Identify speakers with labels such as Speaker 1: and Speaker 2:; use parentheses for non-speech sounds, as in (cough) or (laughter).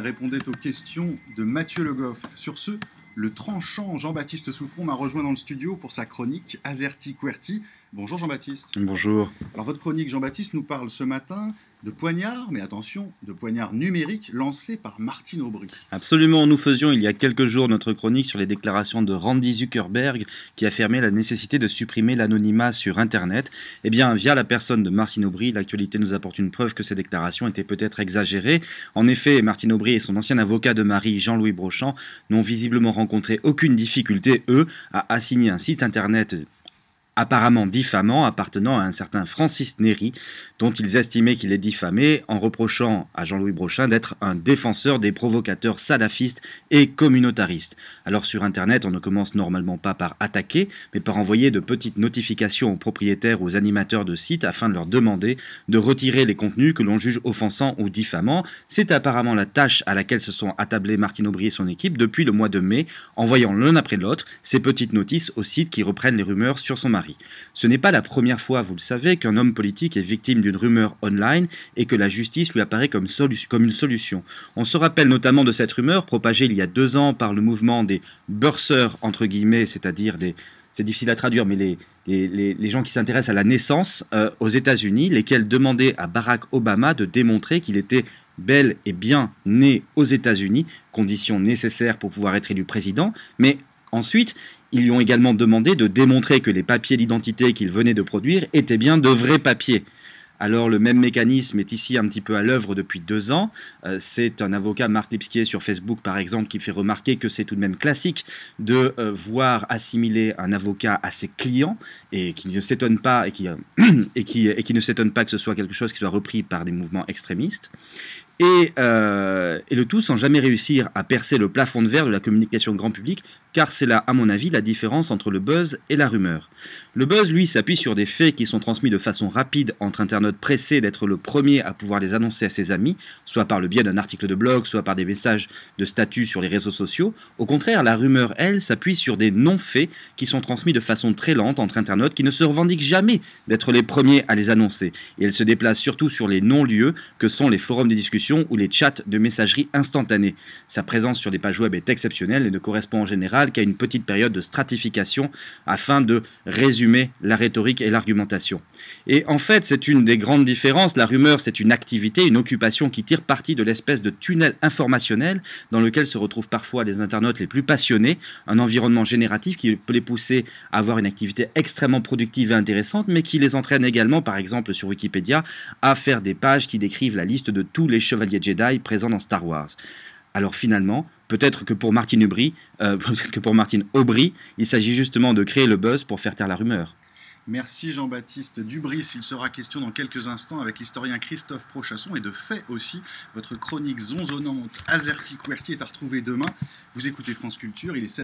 Speaker 1: répondait aux questions de Mathieu Le Goff. Sur ce, le tranchant Jean-Baptiste Souffron m'a rejoint dans le studio pour sa chronique Azerti Querti. Bonjour Jean-Baptiste.
Speaker 2: Bonjour.
Speaker 1: Alors votre chronique Jean-Baptiste nous parle ce matin de poignards, mais attention, de poignards numériques lancés par Martine Aubry.
Speaker 2: Absolument, nous faisions il y a quelques jours notre chronique sur les déclarations de Randy Zuckerberg qui affirmait la nécessité de supprimer l'anonymat sur Internet. Eh bien, via la personne de Martine Aubry, l'actualité nous apporte une preuve que ces déclarations étaient peut-être exagérées. En effet, Martine Aubry et son ancien avocat de mari, Jean-Louis Brochant, n'ont visiblement rencontré aucune difficulté, eux, à assigner un site Internet apparemment diffamant appartenant à un certain Francis Néry, dont ils estimaient qu'il est diffamé en reprochant à Jean-Louis Brochin d'être un défenseur des provocateurs salafistes et communautaristes. Alors sur Internet, on ne commence normalement pas par attaquer, mais par envoyer de petites notifications aux propriétaires, aux animateurs de sites, afin de leur demander de retirer les contenus que l'on juge offensants ou diffamants. C'est apparemment la tâche à laquelle se sont attablés Martine Aubry et son équipe depuis le mois de mai, envoyant l'un après l'autre ces petites notices aux sites qui reprennent les rumeurs sur son mari. Ce n'est pas la première fois, vous le savez, qu'un homme politique est victime d'une rumeur online et que la justice lui apparaît comme, une solution. On se rappelle notamment de cette rumeur propagée il y a deux ans par le mouvement des burseurs, c'est-à-dire des... C'est difficile à traduire, mais les, les, gens qui s'intéressent à la naissance euh, aux États-Unis, lesquels demandaient à Barack Obama de démontrer qu'il était bel et bien né aux États-Unis, condition nécessaire pour pouvoir être élu président, mais Ensuite, ils lui ont également demandé de démontrer que les papiers d'identité qu'il venait de produire étaient bien de vrais papiers. Alors le même mécanisme est ici un petit peu à l'œuvre depuis deux ans. Euh, c'est un avocat, Marc Lipskier, sur Facebook par exemple, qui fait remarquer que c'est tout de même classique de euh, voir assimiler un avocat à ses clients et qui ne s'étonne pas euh, (clears throat) et qui ne s'étonne pas que ce soit quelque chose qui soit repris par des mouvements extrémistes. Et, et, le tout sans jamais réussir à percer le plafond de verre de la communication grand public car c'est là, à mon avis, la différence entre le buzz et la rumeur. Le buzz, lui, s'appuie sur des faits qui sont transmis de façon rapide entre internautes pressés d'être le premier à pouvoir les annoncer à ses amis, soit par le biais d'un article de blog, soit par des messages de statut sur les réseaux sociaux. Au contraire, la rumeur, elle, s'appuie sur des non-faits qui sont transmis de façon très lente entre internautes qui ne se revendiquent jamais d'être les premiers à les annoncer. Et elle se déplace surtout sur les non-lieux que sont les forums de discussion ou les chats de messagerie instantanée. Sa présence sur les pages web est exceptionnelle et ne correspond en général qu'à une petite période de stratification afin de résumer la rhétorique et l'argumentation. Et en fait, c'est une des grandes différences. La rumeur, c'est une activité, une occupation qui tire parti de l'espèce de tunnel informationnel dans lequel se retrouvent parfois les internautes les plus passionnés, un environnement génératif qui peut les pousser à avoir une activité extrêmement productive et intéressante, mais qui les entraîne également, par exemple sur Wikipédia, à faire des pages qui décrivent la liste de tous les chevaliers Jedi présents dans Star Wars. Alors finalement, peut-être que pour Martine Aubry, euh, (laughs) peut-être que pour Martine Aubry, il s'agit justement de créer le buzz pour faire taire la rumeur.
Speaker 1: Merci Jean-Baptiste Dubris. Il sera question dans quelques instants avec l'historien Christophe Prochasson et de fait aussi, votre chronique zonzonnante Azerti Querti est à retrouver demain. Vous écoutez France Culture, il est